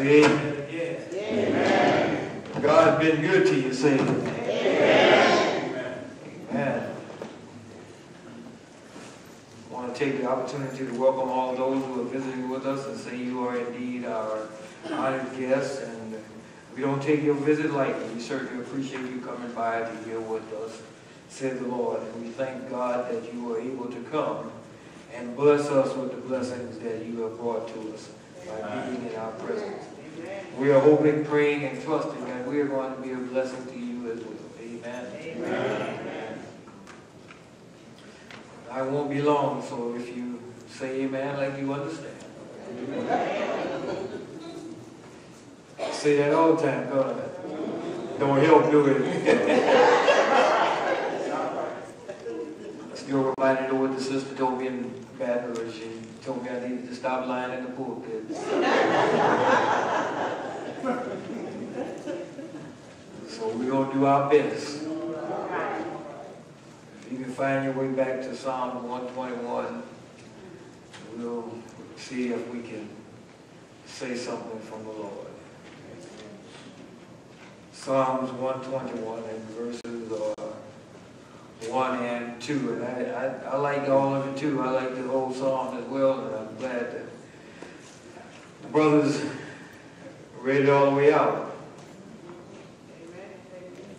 Amen again. Amen. God's been good to you. Say amen. Amen. I want to take the opportunity to welcome all those who are visiting with us and say you are indeed our honored guests. And we don't take your visit lightly. We certainly appreciate you coming by to hear what us, said the Lord. And we thank God that you were able to come and bless us with the blessings that you have brought to us by being in our presence. We are hoping, praying, and trusting that we are going to be a blessing to you as well. Amen. Amen. I won't be long, so if you say amen like you understand. Say that all the time, don't? Don't help do it. Still reminded of what the sister told me in Baton Rouge. She told me I needed to stop lying in the pulpit. so we're going to do our best. If you can find your way back to Psalm 121, we'll see if we can say something from the Lord. Psalms 121 and verses uh, 1 and 2. And I, I, I like all of it too. I like the whole song as well, and I'm glad that the brothers read it all the way out.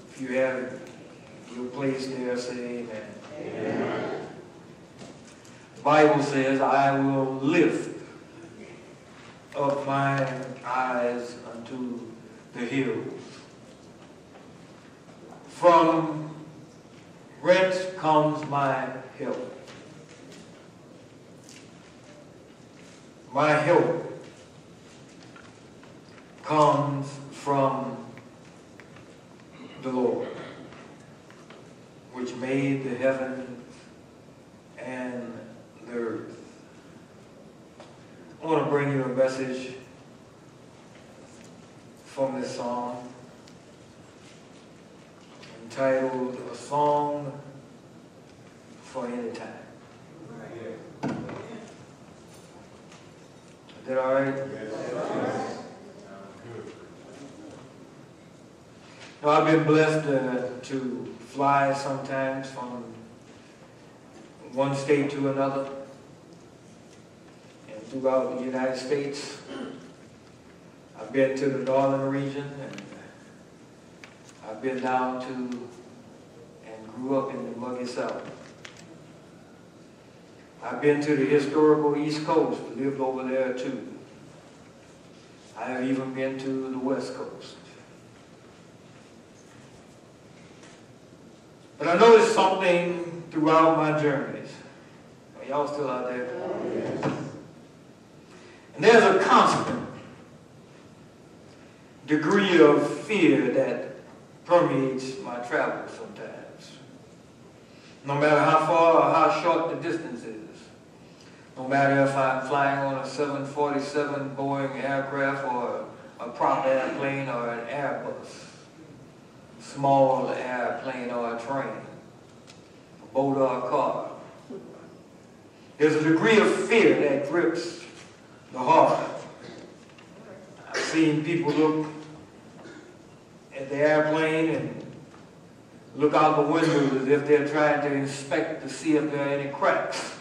If you have your place there, say amen. amen. The Bible says, I will lift up my eyes unto the hills. From whence comes my help? My help comes from the Lord, which made the heavens and the earth. I want to bring you a message from this song entitled A Song for Any Time. Is that all right? Yes. I've been blessed uh, to fly sometimes from one state to another and throughout the United States. I've been to the northern region and I've been down to and grew up in the muggy south. I've been to the historical East Coast, lived over there too. I have even been to the West Coast. But I noticed something throughout my journeys. Are y'all still out there? And there's a constant degree of fear that permeates my travels sometimes. No matter how far or how short the distance is. No matter if I'm flying on a 747 Boeing aircraft or a prop airplane or an Airbus, small airplane or a train, a boat or a car. There's a degree of fear that grips the heart. I've seen people look at the airplane and look out the windows as if they're trying to inspect to see if there are any cracks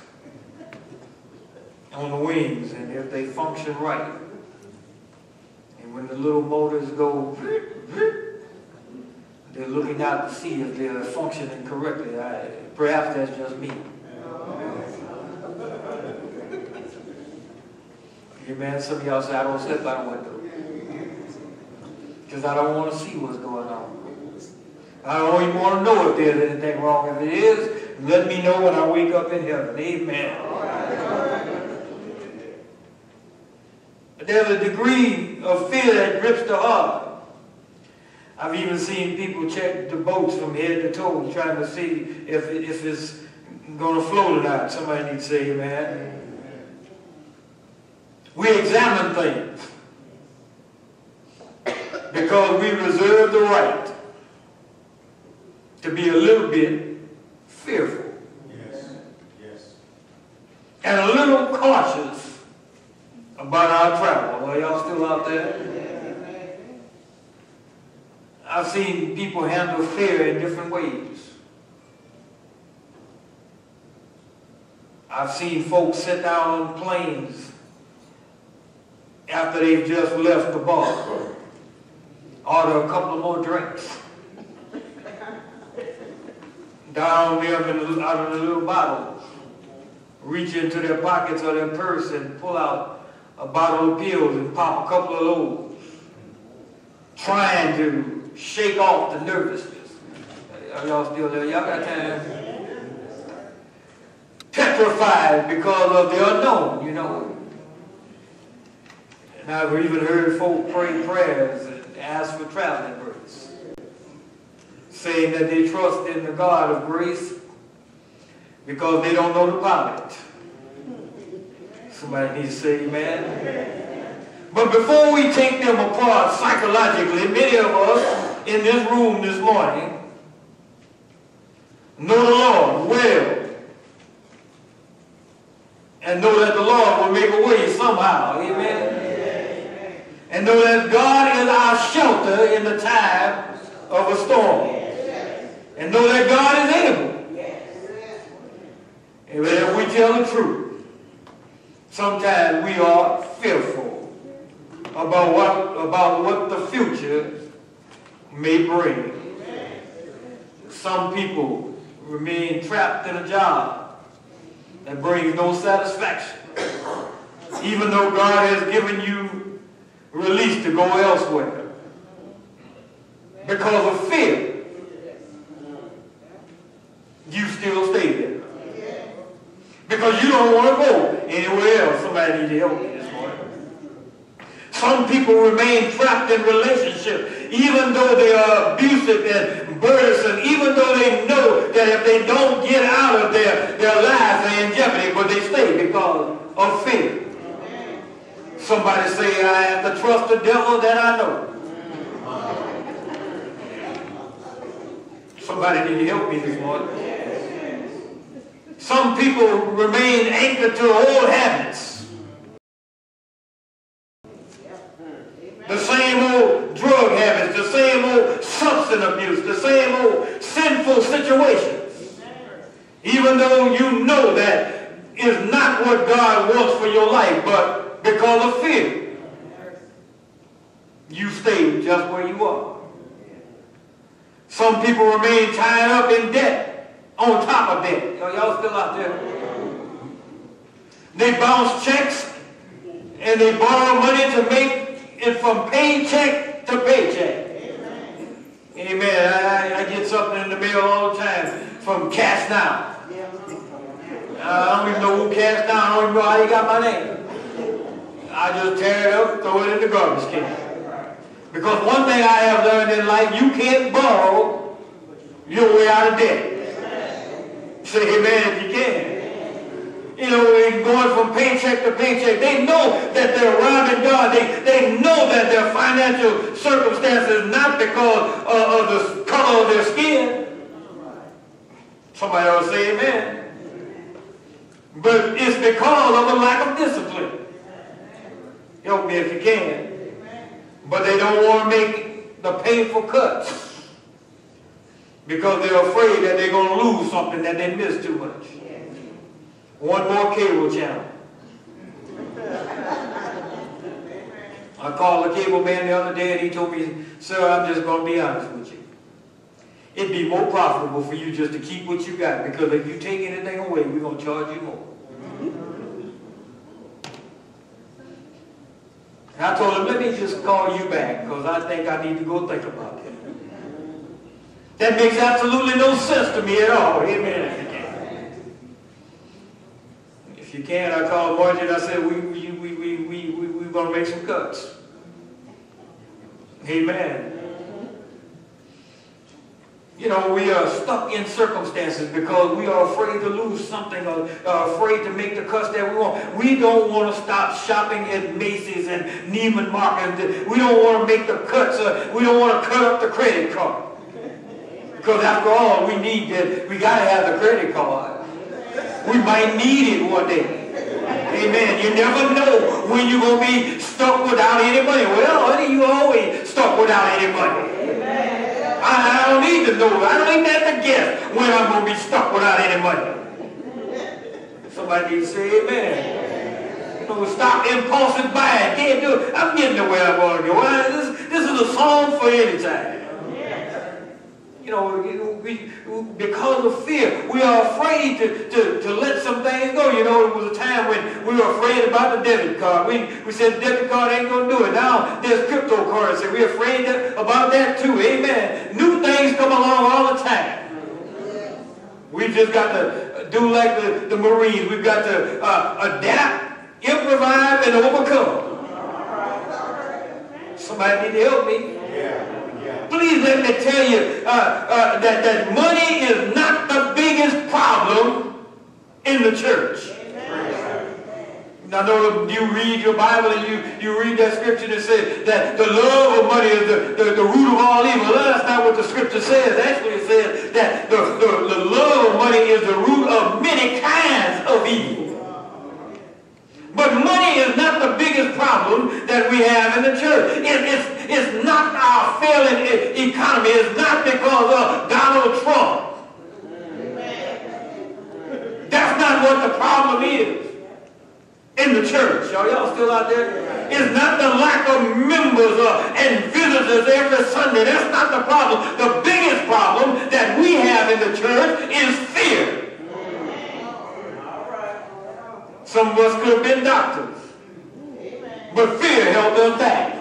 on the wings and if they function right. And when the little motors go, they're looking out to see if they're functioning correctly. I, perhaps that's just me. Amen. Some of y'all say, I don't step by the window. Because I don't want to see what's going on. I don't even want to know if there's anything wrong. If it is, let me know when I wake up in heaven. Amen. There's a degree of fear that grips the heart. I've even seen people check the boats from head to toe trying to see if, if it's going to float or not. Somebody needs to say amen. We examine things because we reserve the right to be a little bit fearful. Yes. Yes. And a little cautious about our travel. Are y'all still out there? I've seen people handle fear in different ways. I've seen folks sit down on planes after they've just left the bar, order a couple more drinks, down them in, out of the little bottles, reach into their pockets or their purse and pull out a bottle of pills and pop a couple of those, trying to shake off the nervousness. Are y'all still there? Y'all got time? Petrified because of the unknown, you know. And I've even heard folk pray prayers ask for traveling grace, saying that they trust in the God of grace because they don't know the pilot. Somebody needs to say amen. But before we take them apart psychologically, many of us in this room this morning know the Lord well and know that the Lord will make a way somehow. Amen. And know that God is our shelter in the time of a storm. And know that God is able. And if we tell the truth, sometimes we are fearful about what, about what the future may bring. Some people remain trapped in a job that brings no satisfaction. Even though God has given you release to go elsewhere. Because of fear, you still stay there. Because you don't want to go anywhere else. Somebody need to help me this morning. Some people remain trapped in relationships, even though they are abusive and burdensome, even though they know that if they don't get out of there, their lives, they're in jeopardy, but they stay because of fear. Somebody say, I have to trust the devil that I know. Somebody need to help me this morning. Some people remain anchored to old habits. The same old drug habits, the same old substance abuse, the same old sinful situations. Even though you know that is not what God wants for your life, but because of fear, you stay just where you are. Some people remain tied up in debt on top of debt. Y'all still out there? They bounce checks and they borrow money to make it from paycheck to paycheck. Amen. I, I get something in the mail all the time from Cash Now. I don't even know who Cash Now. I don't even know how he got my name. I just tear it up, throw it in the garbage can. Because one thing I have learned in life, you can't borrow your way out of debt. Say amen if you can. You know, going from paycheck to paycheck. They know that they're robbing God. They, they know that their financial circumstances not because of, of the color of their skin. Somebody else say amen. But it's because of a lack of discipline. Help me if you can. But they don't want to make the painful cuts because they're afraid that they're going to lose something that they missed too much. One more cable channel. I called the cable man the other day and he told me, sir, I'm just going to be honest with you. It'd be more profitable for you just to keep what you got because if you take anything away, we're going to charge you more. And I told him, let me just call you back because I think I need to go think about it. That makes absolutely no sense to me at all. Amen. If you can, I called Margie and I said, we, we, we, we, we, we, we're going to make some cuts. Amen. You know, we are stuck in circumstances because we are afraid to lose something or are afraid to make the cuts that we want. We don't want to stop shopping at Macy's and Neiman Marcus. We don't want to make the cuts. We don't want to cut up the credit card. Because after all, we need that. We got to have the credit card. We might need it one day. Amen. You never know when you're going to be stuck without any money. Well, honey, you always stuck without any money. I, I don't need to know. I don't even have to guess when I'm going to be stuck without any money. Somebody say amen. Know, stop impulsive buying. Can't do it. I'm getting to where I want to go. This, this is a song for any time you know, we, because of fear, we are afraid to, to, to let some things go. You know, it was a time when we were afraid about the debit card. We, we said the debit card ain't going to do it. Now there's cryptocurrency. We're afraid about that too. Amen. New things come along all the time. We just got to do like the, the Marines. We've got to uh, adapt, improvise, and overcome. Somebody need to help me. Please let me tell you uh, uh, that, that money is not the biggest problem in the church. I know you read your Bible and you, you read that scripture that says that the love of money is the, the, the root of all evil. That's not what the scripture says. Actually, it says that the, the, the love of money is the root of many kinds of evil. But money is not the biggest problem that we have in the church. It, it's, it's not our failing economy. It's not because of Donald Trump. That's not what the problem is in the church. Are y'all still out there? It's not the lack of members uh, and visitors every Sunday. That's not the problem. The biggest problem that we have in the church is fear. Some of us could have been doctors. But fear held us back.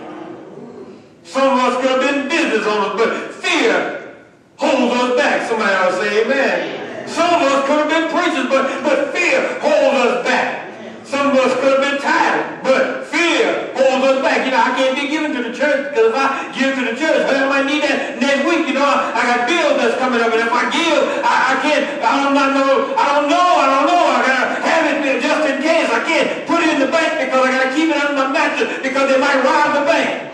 Some of us could have been business owners, but fear holds us back. Somebody else say amen. Some of us could have been preachers, but, but fear holds us back. Some of us could have been tired, but fear holds us back. You know, I can't be given to the church because if I give to the church, well, I might need that next week. You know, I got bills that's coming up, and if I give, I, I can't, I don't know, I don't know. I got to have it just in case. I can't put it the bank because I got to keep it under my mattress because they might rob the bank.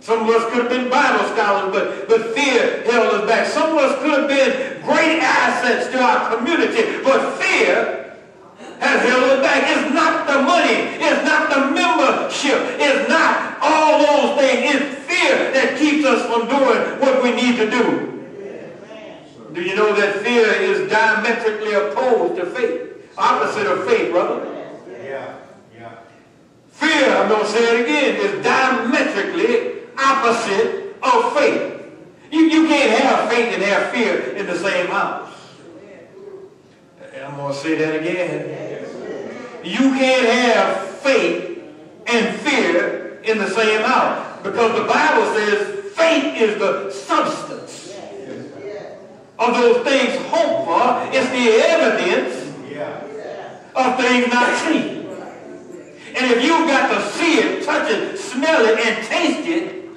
Some of us could have been Bible scholars, but, but fear held us back. Some of us could have been great assets to our community, but fear has held us back. It's not the money. It's not the membership. It's not all those things. It's fear that keeps us from doing what we need to do. Do you know that fear is diametrically opposed to faith? Opposite of faith, brother. Yeah, yeah. Fear, I'm going to say it again, is diametrically opposite of faith. You, you can't have faith and have fear in the same house. I'm going to say that again. You can't have faith and fear in the same house. Because the Bible says faith is the substance of those things hoped for. It's the evidence of things not seen. And if you've got to see it, touch it, smell it, and taste it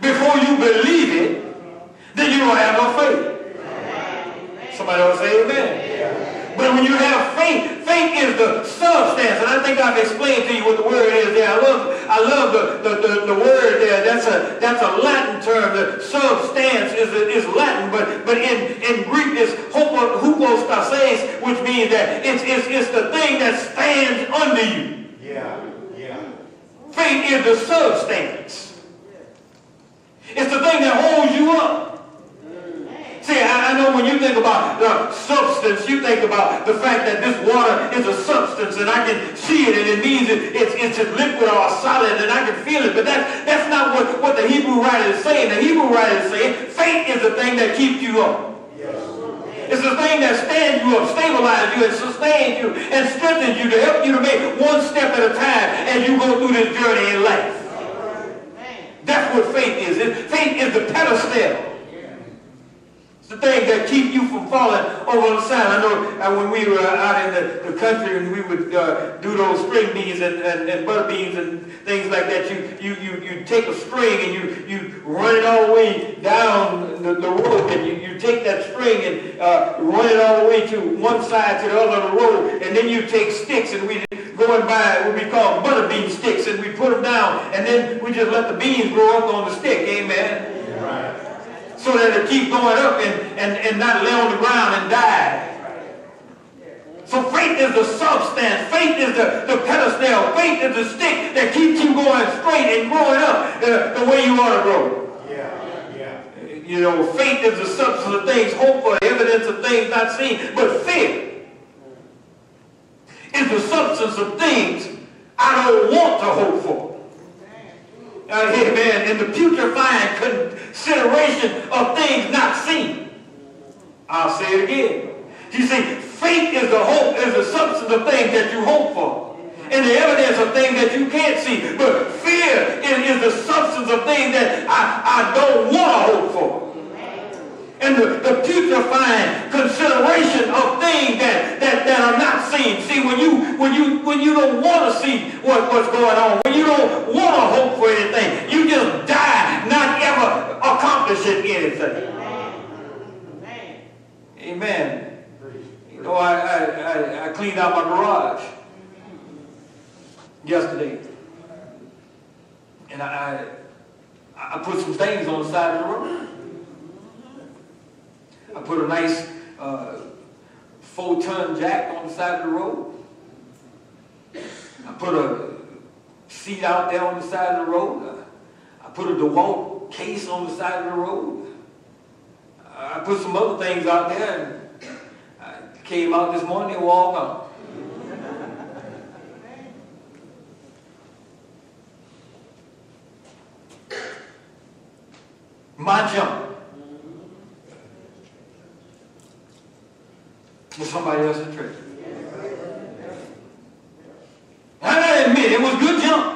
before you believe it, then you don't have no faith. Somebody else say amen. But when you have faith, faith is the substance. And I think I've explained to you what the word is there. I love, I love the, the, the, the word there. That's a, that's a Latin term. The substance is, is Latin, but, but in, in Greek it's hypostasis, which means that it's, it's, it's the thing that stands under you. Yeah, yeah. Faith is the substance. It's the thing that holds you up. See, I, I, know when you think about the substance, you think about the fact that this water is a substance and I can see it and it means it, it's, it's a liquid or a solid and I can feel it. But that, that's not what, what the Hebrew writer is saying. The Hebrew writer is saying faith is the thing that keeps you up. It's the thing that stands you up, stabilizes you, and sustains you, and strengthens you to help you to make one step at a time as you go through this journey in life. That's what faith is. Faith is the pedestal the things that keep you from falling over the side. I know uh, when we were out in the, the country and we would uh, do those string beans and, and, and, butter beans and things like that, you, you, you, you take a string and you, you run it all the way down the, the road and you, you take that string and uh, run it all the way to one side to the other of the road and then you take sticks and we going by what we call butter bean sticks and we put them down and then we just let the beans grow up on the stick. Amen so that it keep going up and, and, and not lay on the ground and die. So faith is the substance. Faith is the, the pedestal. Faith is the stick that keeps you going straight and growing up the way you want to grow. Yeah, yeah. You know, faith is the substance of things hoped for, evidence of things not seen. But faith is the substance of things I don't want to hope for. Uh, amen. In the putrefying consideration of things not seen. I'll say it again. You see, faith is the hope, is the substance of things that you hope for. And the evidence of things that you can't see. But fear is, is the substance of things that I, I don't want to hope for and the, the putrefying consideration of things that, that, that are not seen. See, when you when you when you don't want to see what, what's going on, when you don't want to hope for anything, you just die not ever accomplishing anything. Amen. Amen. You know, I, I, I, cleaned out my garage yesterday. And I, I, I put some things on the side of the road. I put a nice uh, four-ton jack on the side of the road. I put a seat out there on the side of the road. I put a DeWalt case on the side of the road. I put some other things out there and I came out this morning and walked on. My jump. Was somebody else's treasure. I admit it was good jump.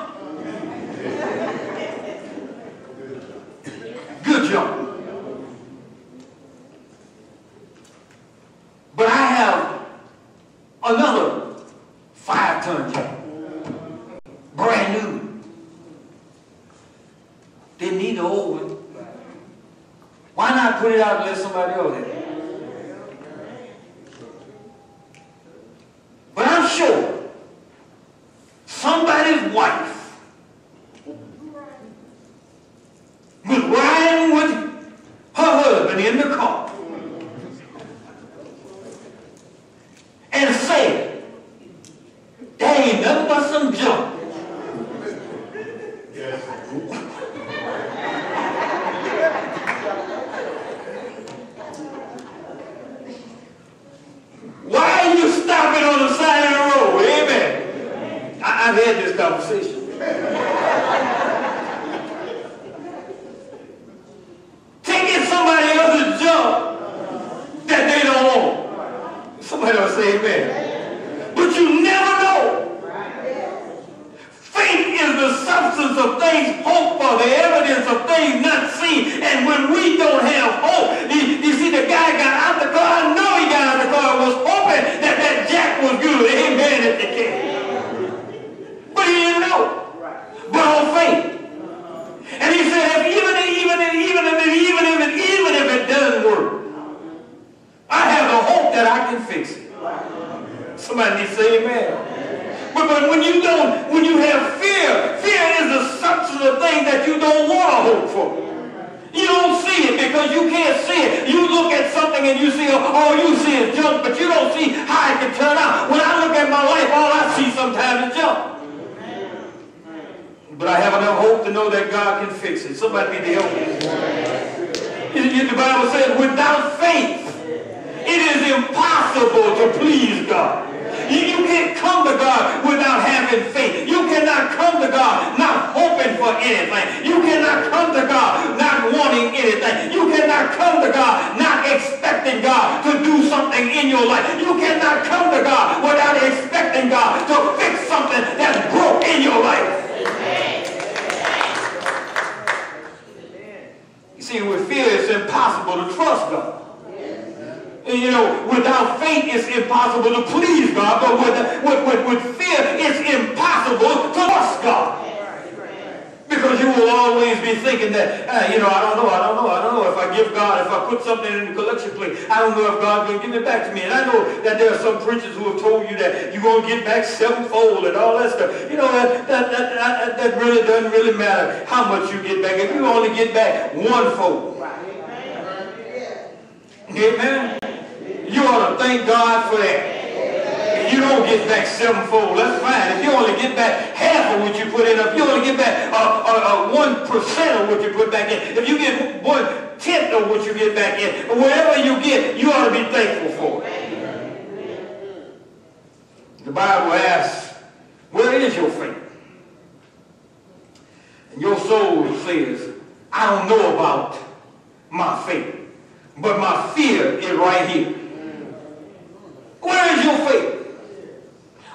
That, uh, you know, I don't know, I don't know, I don't know if I give God, if I put something in the collection plate, I don't know if God's going to give it back to me. And I know that there are some preachers who have told you that you're going to get back sevenfold and all that stuff. You know, that, that, that, that, that really doesn't really matter how much you get back. If you only get back one fold. Amen. You ought to thank God for that. If you don't get back sevenfold, that's fine. If you only get back half of what you put in, if you only get back uh, uh, uh, one percent of what you put back in, if you get one tenth of what you get back in, whatever you get, you ought to be thankful for it. The Bible asks, where is your faith? And your soul says, I don't know about my faith, but my fear is right here. Where is your faith?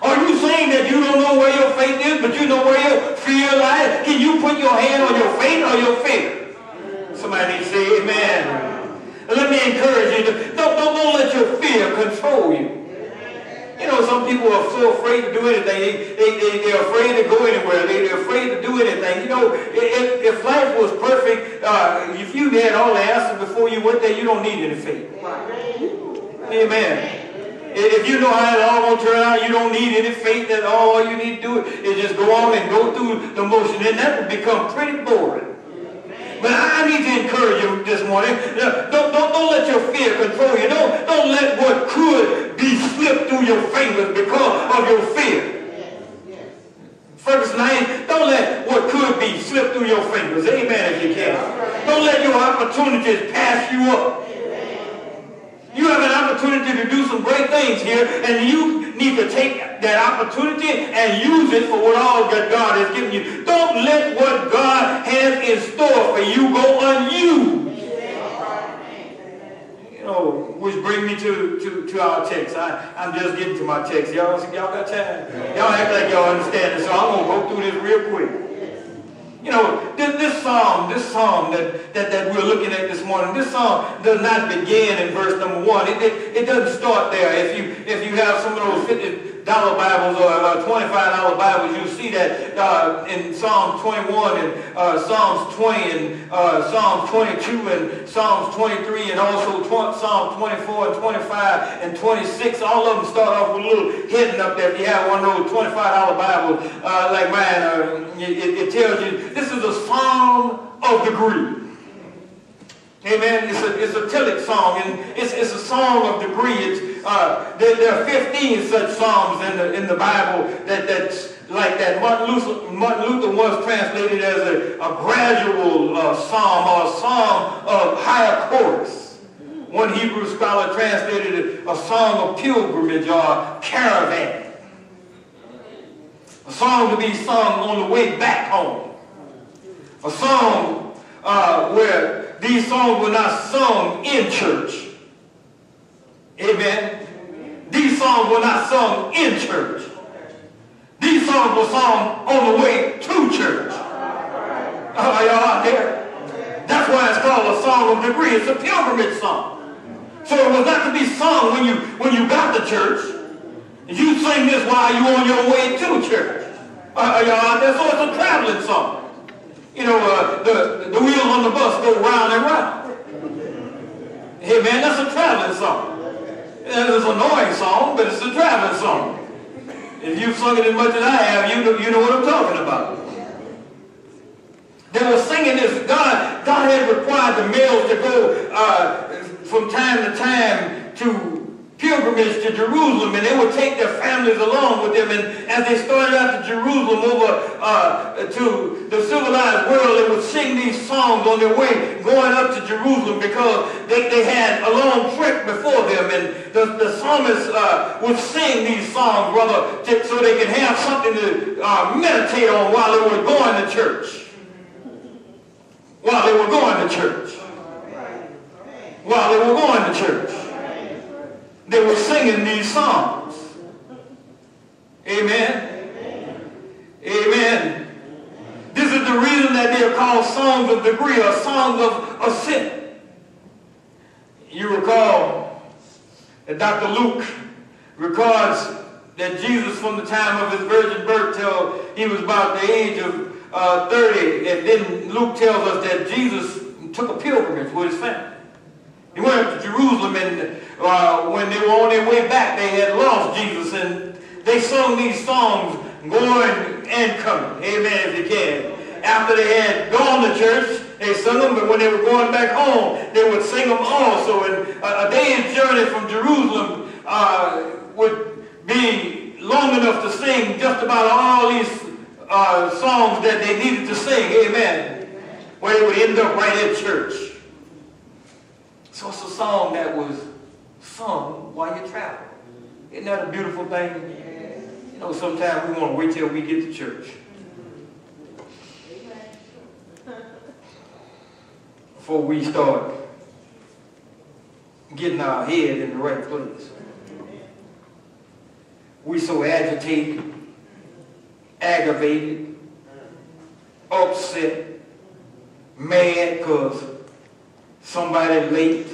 Are you saying that you don't know where your faith is, but you know where your fear lies? Can you put your hand on your faith or your fear? Somebody say amen. Let me encourage you. To, don't, don't, don't let your fear control you. You know, some people are so afraid to do anything. They, they, they, they're afraid to go anywhere. They, they're afraid to do anything. You know, if, if life was perfect, uh, if you had all the answers before you went there, you don't need any faith. Amen. If you know how it all will turn out, you don't need any faith at all All you need to do is just go on and go through the motion. And that will become pretty boring. But I need to encourage you this morning. Don't, don't, don't let your fear control you. Don't, don't let what could be slipped through your fingers because of your fear. First 9, don't let what could be slip through your fingers. Amen if you can. Don't let your opportunities pass you up. You have an opportunity to do some great things here, and you need to take that opportunity and use it for what all that God has given you. Don't let what God has in store for you go unused. You know, which brings me to, to, to our text. I, I'm just getting to my text. Y'all, y'all got time? Y'all act like y'all understand it, so I'm going to go through this real quick. You know, this, psalm, this psalm that, that, that we're looking at this morning, this psalm does not begin in verse number one. It, it, it doesn't start there. If you, if you have some of those 50, dollar Bibles or uh, $25 Bibles, you see that uh, in Psalms 21 and uh, Psalms 20 and uh, Psalms 22 and Psalms 23 and also tw- Psalm 24 and 25 and 26. All of them start off with a little hidden up there. If you have one of those $25 Bibles uh, like mine, uh, it, it tells you this is a Psalm of degree. Amen. It's a, it's a Tillich song, and it's, it's a song of degree. It's, uh, there, there, are 15 such psalms in the, in the Bible that, that's like that. Martin Luther, Martin Luther was translated as a, a gradual uh, psalm or a psalm of higher chorus. One Hebrew scholar translated it a song of pilgrimage or caravan. A song to be sung on the way back home. A song uh, where these songs were not sung in church. Amen. These songs were not sung in church. These songs were sung on the way to church. Are y'all out there? That's why it's called a song of degree. It's a pilgrimage song. So it was not to be sung when you when you got to church. You sing this while you're on your way to church. Are y'all out there? So it's a traveling song. You know, uh, the, the wheels on the bus go round and round. Hey, man, that's a traveling song. It's an annoying song, but it's a traveling song. If you've sung it as much as I have, you know, you know what I'm talking about. They were singing this. God, God had required the males to go uh, from time to time to pilgrimage to Jerusalem, and they would take their families along with them. And as they started out to Jerusalem over uh, to the civilized world, they would sing these songs on their way going up to Jerusalem because they, they had a long trip before them. And the, the psalmist uh, would sing these songs, brother, to, so they could have something to uh, meditate on while they were going to church. While they were going to church. While they were going to church they were singing these songs. Amen. Amen. Amen. This is the reason that they are called songs of degree or songs of ascent. You recall that Dr. Luke records that Jesus from the time of his virgin birth till he was about the age of uh, 30. And then Luke tells us that Jesus took a pilgrimage with his family. He went up to Jerusalem and uh, when they were on their way back, they had lost Jesus and they sung these songs going and coming. Amen, if you can. After they had gone to church, they sung them, but when they were going back home, they would sing them also. And a, a day's journey from Jerusalem uh, would be long enough to sing just about all these uh, songs that they needed to sing. Amen. Where they would end up right at church. So it's a song that was sung while you travel. Isn't that a beautiful thing? You know, sometimes we want to wait till we get to church. Before we start getting our head in the right place. We so agitated, aggravated, upset, mad because somebody late.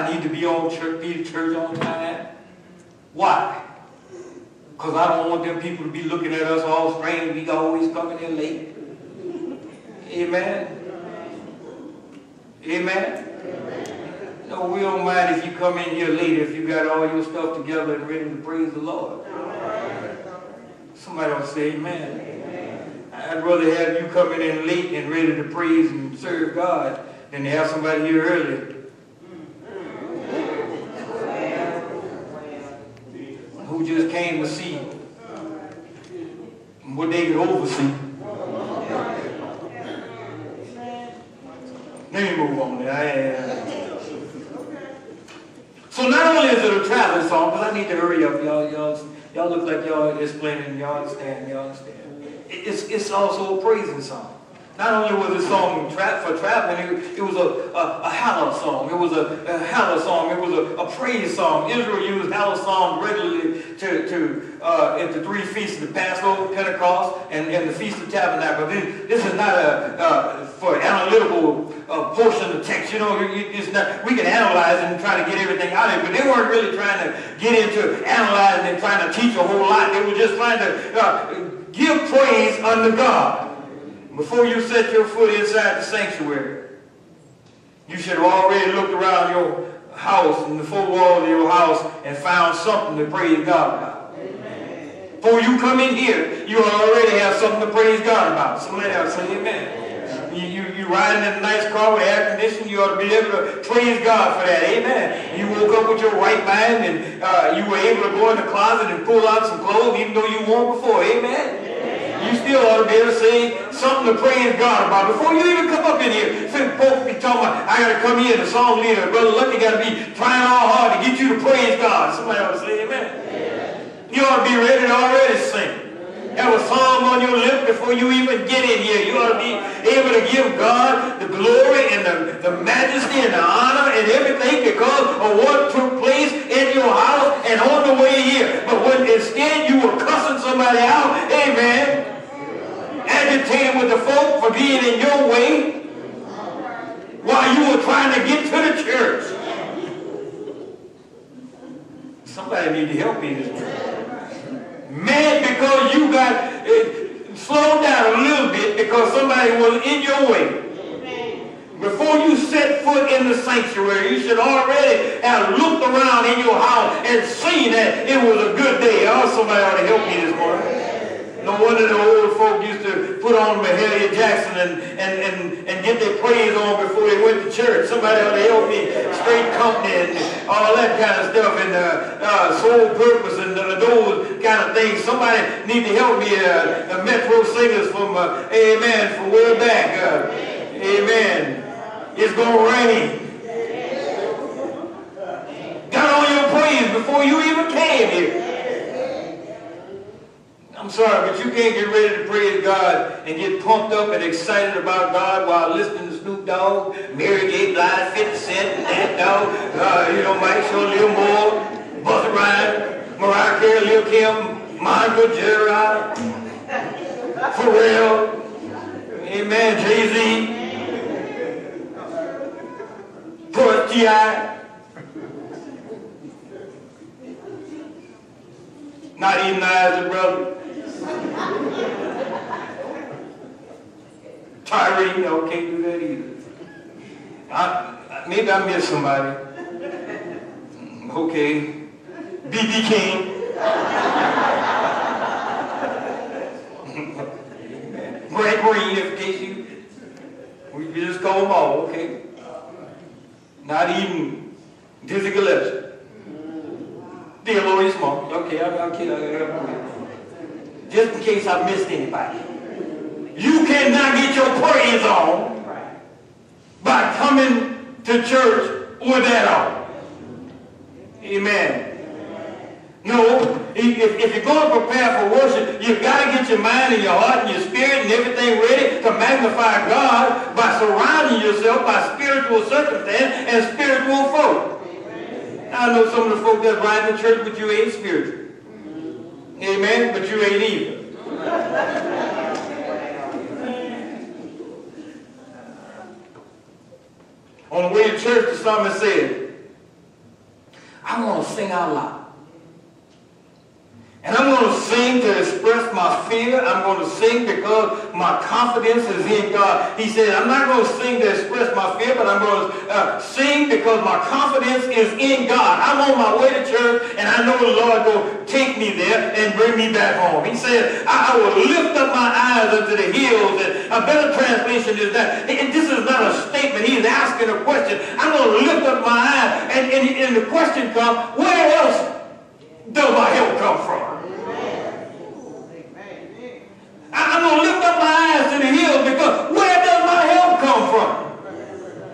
I need to be on church, be to church on time. Why? Because I don't want them people to be looking at us all strange. We always coming in late. Amen. Amen. No, we don't mind if you come in here late if you got all your stuff together and ready to praise the Lord. Somebody will say amen. amen. I'd rather have you coming in late and ready to praise and serve God than to have somebody here early who just came to see what they could oversee. Let me move on. So not only is it a traveling song, but I need to hurry up, y'all. Y'all, y'all look like y'all explaining. Y'all understand. Y'all understand. It's, it's also a praising song. Not only was it song tra for traveling, it, it was a, a, a hallel song. It was a, a hallel song. It was a, a praise song. Israel used hallel songs regularly to, to uh, at the three feasts, the Passover, Pentecost, and, and the Feast of Tabernacle. This, this is not a, uh, for analytical uh, portion of text. You know, it's not, we can analyze and try to get everything out of it, but they weren't really trying to get into analyzing and trying to teach a whole lot. They were just trying to uh, give praise unto God. Before you set your foot inside the sanctuary, you should have already looked around your house and the four walls of your house and found something to praise God about. Amen. Before you come in here, you already have something to praise God about. Somebody else say amen. You, you, you riding in a nice car with air conditioning, you ought to be able to praise God for that. Amen. You woke up with your right mind and uh, you were able to go in the closet and pull out some clothes even though you wore before. Amen you still ought to be able to say something to praise God about. Before you even come up in here, some folks be talking about, I got to come in, the song leader, Brother Lucky got to be trying all hard to get you to praise God. Somebody ought to say amen. amen. You ought to be ready to already sing. Have a song on your lips before you even get in here. You ought to be able to give God the glory and the, the majesty and the honor and everything because of what took place in your house and on the way here. But when instead you were cussing somebody out, amen, agitated with the folk for being in your way while you were trying to get to the church. Somebody need to help me this morning. Mad because you got uh, slowed down a little bit because somebody was in your way. Before you set foot in the sanctuary, you should already have looked around in your house and seen that it was a good day. Oh, somebody ought to help me this morning. No wonder the old folk used to put on Mahalia Jackson and, and, and, and get their praise on before they went. Somebody ought to help me. Straight company and all that kind of stuff and uh, uh, soul purpose and uh, those kind of things. Somebody need to help me. Uh, the Metro singers from uh, Amen from way back. Uh, amen. It's going to rain. Got on your praise before you even came here. I'm sorry, but you can't get ready to praise God and get pumped up and excited about God while listening to Snoop Dogg, Mary J. Blige, 50 Cent, and that dog, uh, you know, Mike Show, Lil Mo, Busta Rhymes, Mariah Carey, Lil Kim, Monica, Gerard, Pharrell, Amen, Jay-Z, Push T.I., Not even Isaac, brother. Tyrese, no, can't do that either. I, maybe I missed somebody. Mm, okay. B.B. King. Green, in case you, we just call them all, okay? Not even Dizzy Gillespie. Just in case I missed anybody. You cannot get your praise on by coming to church with that on. Amen. No, if, if you're going to prepare for worship, you've got to get your mind and your heart and your spirit and everything ready to magnify God by surrounding yourself by spiritual circumstance and spiritual folk. I know some of the folk that's riding the church, but you ain't spiritual. Amen? But you ain't either. On the way to church, the psalmist said, I'm going to sing out loud. And I'm going to sing to express my fear. I'm going to sing because my confidence is in God. He said, I'm not going to sing to express my fear, but I'm going to uh, sing because my confidence is in God. I'm on my way to church, and I know the Lord will take me there and bring me back home. He said, I, I will lift up my eyes unto the hills. And a better translation is that, and this is not a statement. He's asking a question. I'm going to lift up my eyes. And, and, and the question comes, where else does my help come from? I'm going to lift up my eyes to the hills because where does my help come from?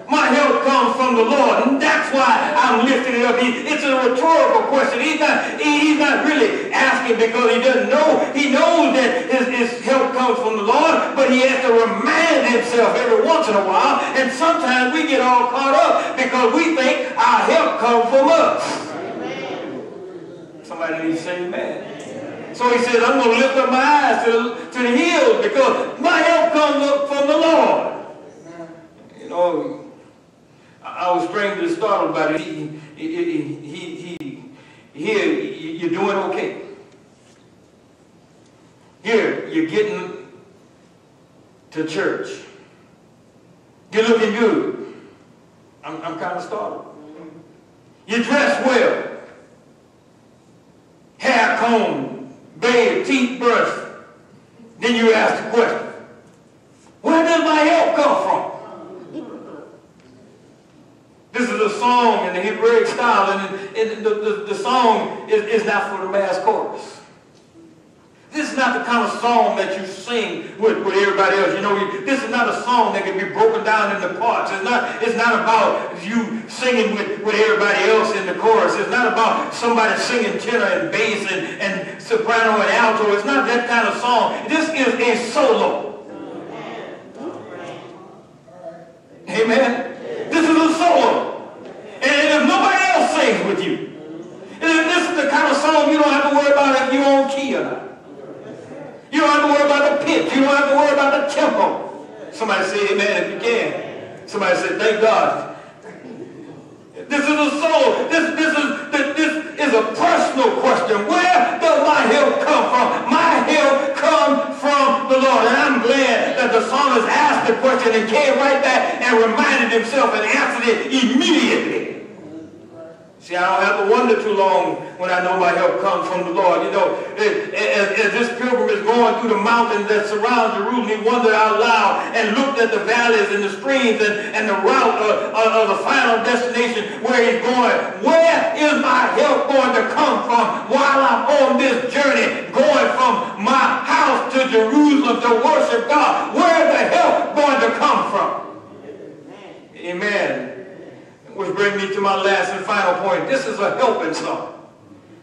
My help comes from the Lord, and that's why I'm lifting it up. He, it's a rhetorical question. He's not, he, he's not really asking because he doesn't know. He knows that his, his help comes from the Lord, but he has to remind himself every once in a while, and sometimes we get all caught up because we think our help comes from us. Somebody needs to say amen. So he says, I'm going to lift up my eyes to the, to the hills because my help comes up from the Lord. You know, I, was strangely startled by this. He, he, he, he, here, you're doing okay. Here, you're getting to church. You're looking good. I'm, I'm kind of startled. You dress well. Hair combed bathe, teeth brush. Then you ask the question, where does my help come from? This is a song in the Hebraic style, and, and the, the, the, song is, is not for the mass chorus. This is not the kind of song that you sing with, with everybody else. You know, this is not a song that can be broken down into parts. It's not, it's not about you singing with, with everybody else in the chorus. It's not about somebody singing tenor and bass and, and soprano and alto. It's not that kind of song. This is a solo. Amen. This is a solo. And if nobody else sings with you, and this is the kind of song you don't have to worry about if you're on key or not. You don't have to worry about the pitch. You don't have to worry about the tempo. Somebody say amen if you can. Somebody say, thank God. This is a soul. This, this, is, this is a personal question. Where does my help come from? My help comes from the Lord. And I'm glad that the psalmist asked the question and came right back and reminded himself and answered it immediately. See, I don't have to wonder too long when I know my help comes from the Lord. You know, as, as this pilgrim is going through the mountains that surround Jerusalem, he wondered out loud and looked at the valleys and the streams and, and the route of, of, of the final destination where he's going. Where is my help going to come from while I'm on this journey going from my house to Jerusalem to worship God? Where is the help going to come from? Amen. Which brings me to my last and final point. This is a helping song.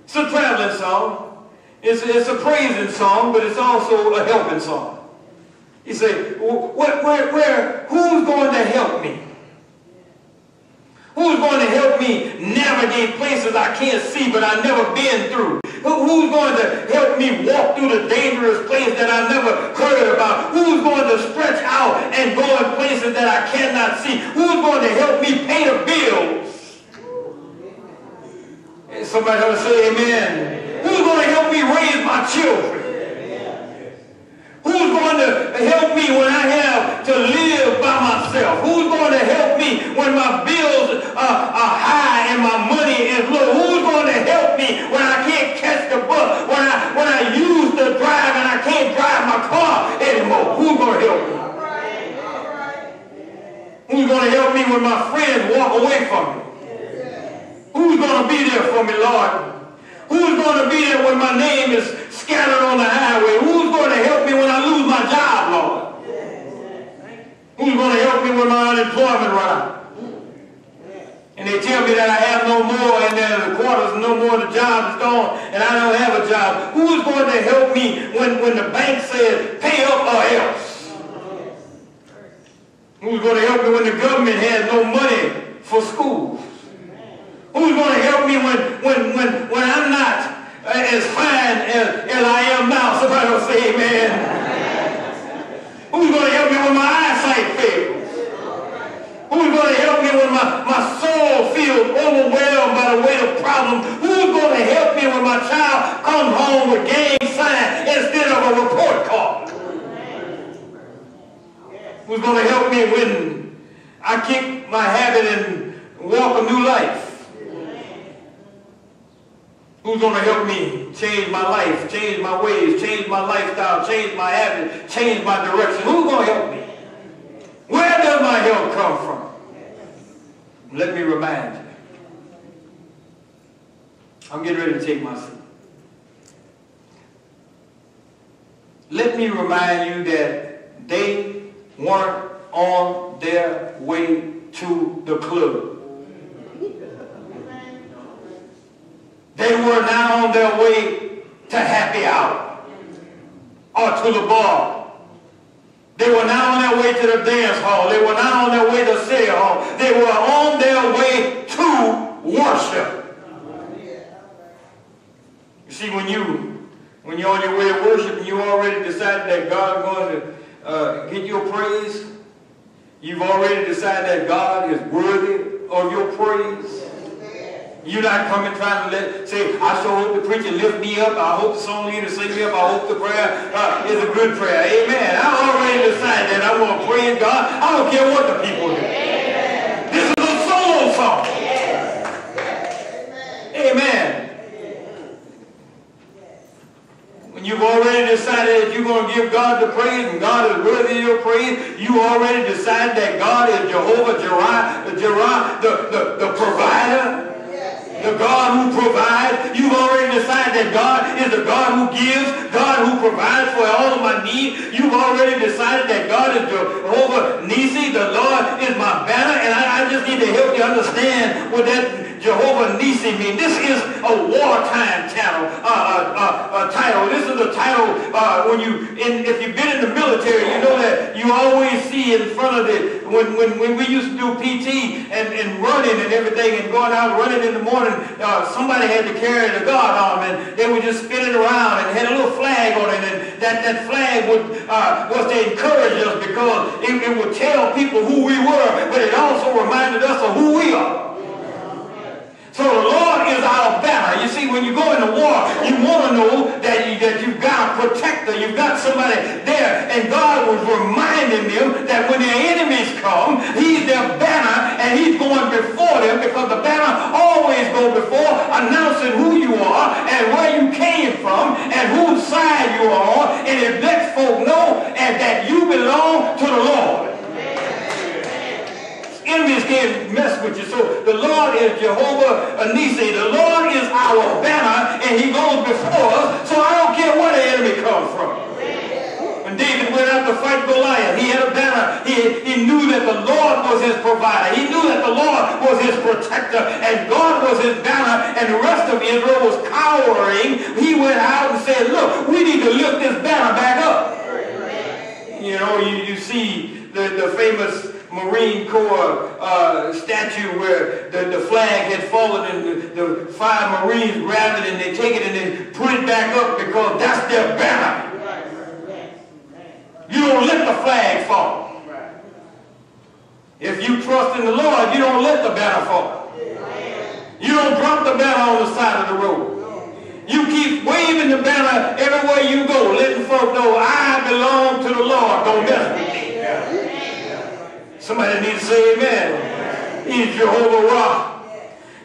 It's a traveling song. It's, it's a praising song, but it's also a helping song. You say, where, where, where, who's going to help me? Who's going to help me navigate places I can't see but I've never been through? Who's going to help me walk through the dangerous place that I never heard about? Who's going to stretch out and go in places that I cannot see? Who's going to help me pay the bills? Somebody ought to say amen. Who's going to help me raise my children? Who's going to help me when I have to live by myself? Who's going to help me when my bills are, are high and my money is low? Who's going to help me when I can't catch the bus? When I when I use the drive and I can't drive my car anymore? Who's going to help me? Who's going to help me when my friends walk away from me? Who's going to be there for me, Lord? Who's going to be there when my name is is scattered on the highway. Who's going to help me when I lose my job, Lord? Who's going to help me when my unemployment run out? And they tell me that I have no more and then the quarters no more, the job is gone and I don't have a job. Who's going to help me when, when the bank says pay up or else? Who's going to help me when the government has no money for schools? Who's going to help me when, when, when, when I'm not as fine as, as I am now? Somebody will say amen. Who's going to help me when my eyesight fails? Who's going to help me when my, my soul feels overwhelmed by the weight of problems? Who's going to help me when my child comes home with gang sign instead of a report card? Who's going to help me when I kick my habit and walk a new life? Who's going to help me change my life, change my ways, change my lifestyle, change my habit, change my direction? Who's going to help me? Where does my help come from? Let me remind you. I'm getting ready to take my seat. Let me remind you that they weren't on their way to the club. They were now on their way to happy hour or to the bar. They were now on their way to the dance hall. They were now on their way to city hall. They were on their way to worship. You see, when you when you're on your way to worship and you already decided that God's going to uh, get your praise, you've already decided that God is worthy of your praise. You're not coming trying to let, say, I sure hope the preacher lift me up. I hope the song leader sing me up. I hope the prayer uh, is a good prayer. Amen. I already decided that I want to praise God. I don't care what the people do. Amen. This is a solo song. Yes. Amen. When you've already decided that you're going to give God the praise and God is worthy of your praise, you already decided that God is Jehovah Jireh, the, Jireh, the, the, the provider the God who provides. You've already decided that God is the God who gives, God who provides for all of my needs. You've already decided that God is Jehovah Nisi, the Lord is my banner, and I, I just need to help you understand what that Jehovah Mean. This is a wartime title. Uh, uh, uh, uh, title. This is a title uh, when you, in, if you've been in the military, you know that you always see in front of it when, when, when we used to do PT and, and running and everything and going out running in the morning, uh, somebody had to carry the guard arm and they would just spin it around and had a little flag on it and that, that flag would, was to encourage us because it, it would tell people who we were, but it also reminded us of who we are. So the Lord is our banner. You see, when you go into war, you want to know that, you, that you've got a protector, you've got somebody there. And God was reminding them that when their enemies come, he's their banner and he's going before them because the banner always goes before announcing who you are and where you came from and whose side you are. And it lets folk know and that you belong to the Lord enemies can't mess with you. So the Lord is Jehovah Nisi. The Lord is our banner, and he goes before us. So I don't care where the enemy comes from. When David went out to fight Goliath, he had a banner. He, he knew that the Lord was his provider. He knew that the Lord was his protector, and God was his banner, and the rest of Israel was cowering. He went out and said, look, we need to lift this banner back up. You know, you, you see the, the famous Marine Corps uh, statue where the, the flag had fallen and the, the five Marines grabbed it and they take it and they put it back up because that's their banner. You don't let the flag fall. If you trust in the Lord, you don't let the banner fall. You don't drop the banner on the side of the road. You keep waving the banner everywhere you go, letting folk know I belong to the Lord. Don't mess with me. Somebody needs to say amen. He's Jehovah Ra.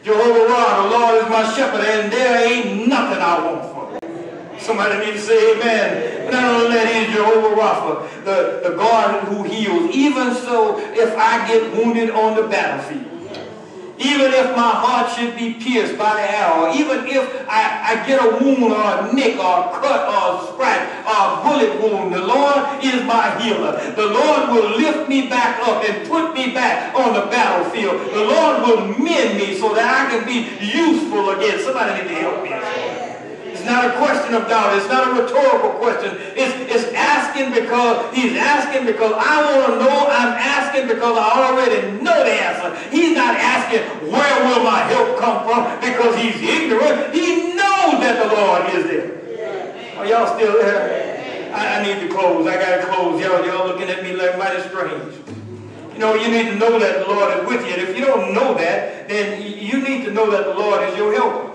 Jehovah Ra, the Lord is my shepherd, and there ain't nothing I want for him. Somebody needs to say amen. Not only that, he's Jehovah Rapha, the, the God who heals. Even so, if I get wounded on the battlefield, even if my heart should be pierced by the arrow, even if I, I get a wound or a nick or a cut or a scratch or a bullet wound, the Lord is my healer. The Lord will lift me back up and put me back on the battlefield. The Lord will mend me so that I can be useful again. Somebody need to help me not a question of doubt. It's not a rhetorical question. It's, it's asking because he's asking because I want to know. I'm asking because I already know the answer. He's not asking where will my help come from because he's ignorant. He knows that the Lord is there. Are y'all still there? I, I, need to close. I got to close. Y'all, y'all looking at me like mighty strange. You know, you need to know that the Lord is with you. And if you don't know that, then you need to know that the Lord is your helper.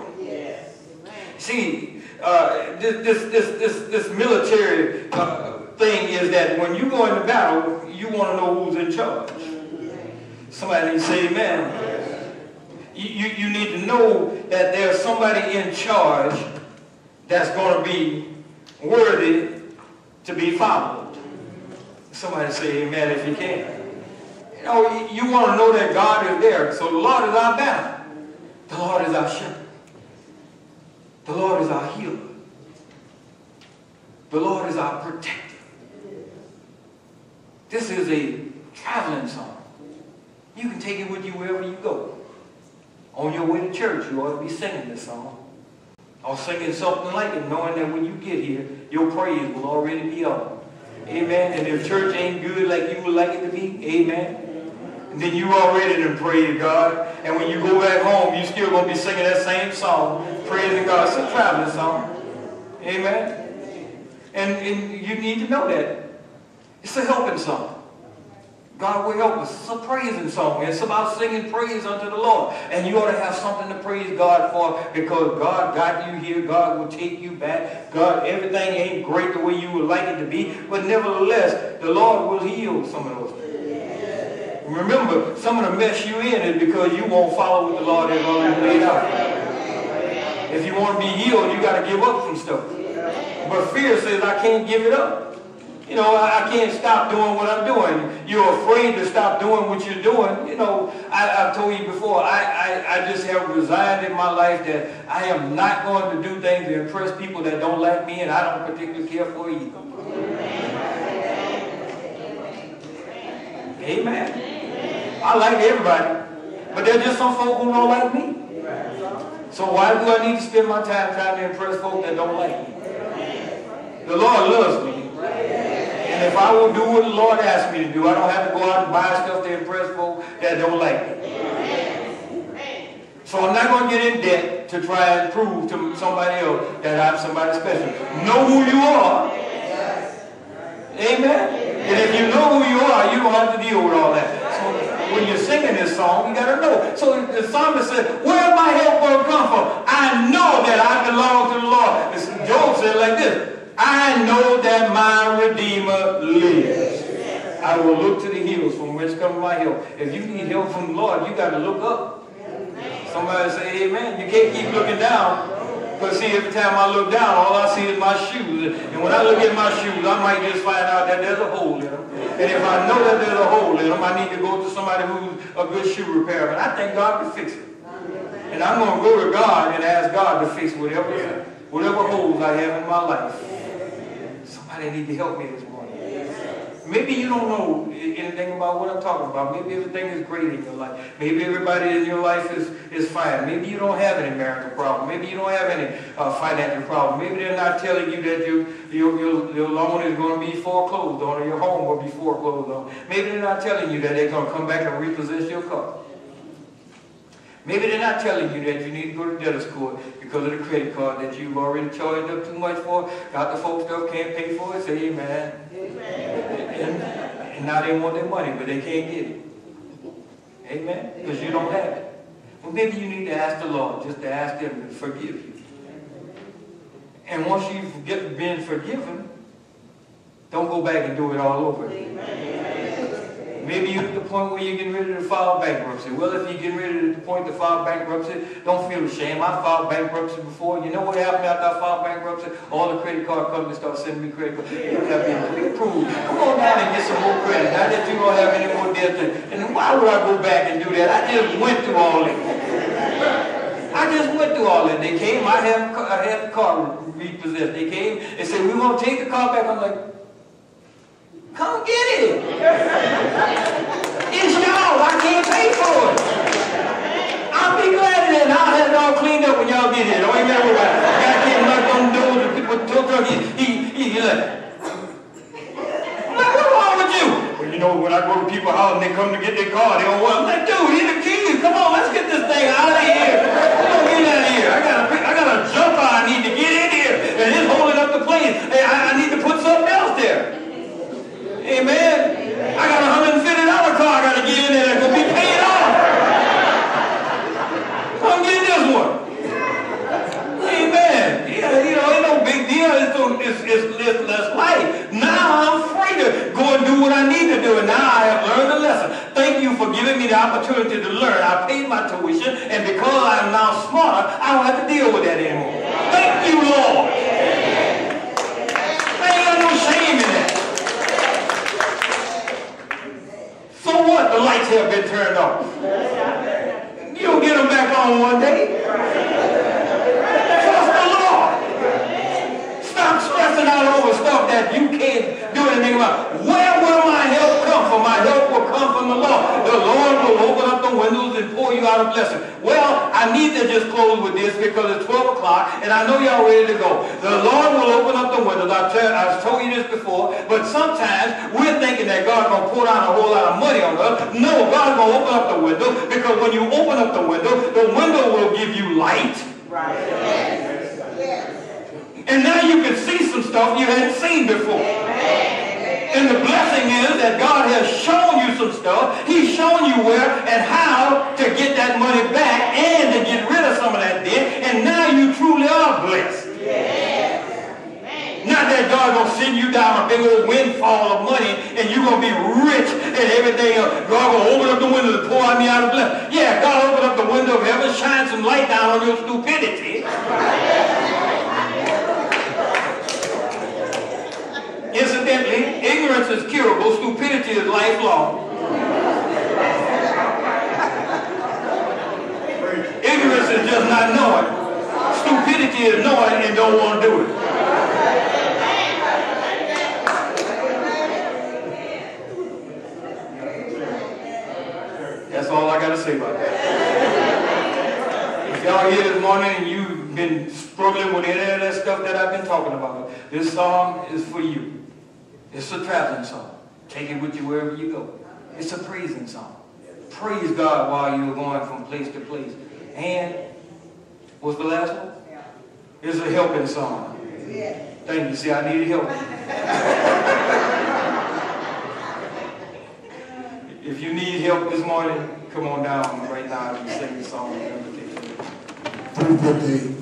Uh, this, this, this, this, this military uh, thing is that when you go into battle, you want to know who's in charge. Somebody say amen. You, you, need to know that there's somebody in charge that's going to be worthy to be followed. Somebody say amen if you can. You know, you want to know that God is there. So the Lord is our banner. The Lord is our shepherd. The Lord is our healer. The Lord is our protector. This is a traveling song. You can take it with you wherever you go. On your way to church, you ought to be singing this song. Or singing something like it, knowing that when you get here, your praise will already be on. Amen. And if church ain't good like you would like it to be, amen. And then you already done prayed to God. And when you go back home, you still going to be singing that same song, praising God. It's a traveling song. Amen. And, and you need to know that. It's a helping song. God will help us. It's a praising song. It's about singing praise unto the Lord. And you ought to have something to praise God for because God got you here. God will take you back. God, everything ain't great the way you would like it to be. But nevertheless, the Lord will heal some of those things. Remember, some of the mess you in is because you won't follow what the Lord has already laid out. If you want to be healed, you got to give up some stuff. But fear says, I can't give it up. You know, I, can't stop doing what I'm doing. You're afraid to stop doing what you're doing. You know, I, have told you before, I, I, I just have resigned in my life that I am not going to do things to impress people that don't like me and I don't particularly care for either. Amen. I like everybody. But there's just some folk who don't like me. So why do I need to spend my time trying to impress folk that don't like me? The Lord loves me. And if I will do what the Lord asks me to do, I don't have to go out and buy stuff to impress folk that don't like me. So I'm not going to get in debt to try and prove to somebody else that I'm somebody special. Know who you are. Amen. And if you know who you are, you don't have to deal with all that when you're singing this song, you got to know. So the psalmist said, where my help will come from? I know that I belong to the Lord. Job said like this, I know that my Redeemer lives. I will look to the hills from which comes my help. If you need help from the Lord, you got to look up. Somebody say amen. You can't keep looking down. Because see, every time I look down, all I see is my shoes. And when I look at my shoes, I might just find out that there's a hole in them. And if I know that there's a hole in them, I need to go to somebody who's a good shoe repairer. And I think God can fix it. And I'm going to go to God and ask God to fix whatever, whatever holes I have in my life. Somebody need to help me this morning. Maybe you don't know anything about what I'm talking about. Maybe everything is great in your life. Maybe everybody in your life is, is fine. Maybe you don't have any marital problem. Maybe you don't have any uh, financial problem. Maybe they're not telling you that you, your, your, your loan is going to be foreclosed on or your home will be foreclosed on. Maybe they're not telling you that they're going to come back and repossess your car. Maybe they're not telling you that you need to go to debtor's court because of the credit card that you've already charged up too much for. Got the folks that can't pay for it. Say amen. Amen. And, and now they want their money, but they can't get it. Amen? Because you don't have it. Well, maybe you need to ask the Lord, just to ask Him to forgive you. And once you've been forgiven, don't go back and do it all over again. Maybe you're at the point where you're getting ready to file bankruptcy. Well, if you're getting ready to the point to file bankruptcy, don't feel ashamed. I filed bankruptcy before. You know what happened after I filed bankruptcy? All the credit card companies start sending me credit cards. You have been pre-approved. Come on down and get some more credit. Not that you don't have any more debt. And why would I go back and do that? I just went through all this. I just went through all that. They came, I had, I had the car repossessed. They came and said, we want to take the car back. I'm like, come get it. It's y'all. I can't pay for it. I'll be glad then. I'll have it all cleaned up when y'all get here. Don't even worry about it. Came knocked on the door. The people took truck. He, he, he, like, what's wrong with you? Well, you know, when I go to people's house and they come to get their car, they don't want. I'm like, dude, here's the keys. Come on, let's get this thing out of here. Come on, get out of here. I got a, I got a jumper I need to get in here, and it's holding up the plane. Hey, I, I need to put something else there. Amen. I got a hundred and fifty dollar car I got to get in there that can be paid off. Come get this one. Amen. Yeah, you know, ain't no big deal. It's, it's, it's, it's less life. Now I'm free to go and do what I need to do, and now I have learned a lesson. Thank you for giving me the opportunity to learn. I paid my tuition, and because I am now smarter, I don't have to deal with that anymore. Thank you, Lord. Ain't no shame in. So what? The lights have been turned off. You'll get them back on one day. Trust the Lord. Stop stressing out over stuff that you can't do anything about. Where will my help come from? My help will come from the Lord. The Lord will open up the windows and pour you out a blessing. Well, I need to just close with this because it's 12 o'clock and I know y'all ready to go. The Lord will open up the windows. I've, tell, I've told you this before, but sometimes we're thinking that God's going to pour down a whole lot of money on us. No, God's going to open up the window because when you open up the window, the window will give you light. Right. Yes. Yes. And now you can see some stuff you hadn't seen before. And the blessing is that God has shown you some stuff. He's shown you where and how to get that money back and to get rid of some of that debt. And now you truly are blessed. Not that God gonna send you down a big old windfall of money and you're gonna be rich and everything else. God gonna open up the window and pour on me out of blessing. Yeah, God open up the window of heaven, shine some light down on your stupidity. Incidentally, ignorance is curable, stupidity is lifelong. Ignorance is just not knowing. Stupidity is knowing and don't want to do it. That's all I got to say about that. If y'all here this morning and you've been struggling with any of that stuff that I've been talking about, this song is for you. It's a traveling song. Take it with you wherever you go. It's a praising song. Praise God while you're going from place to place. And what's the last one? It's a helping song. Thank you. See, I needed help. if you need help this morning, come on down right now and sing the song. Happy birthday,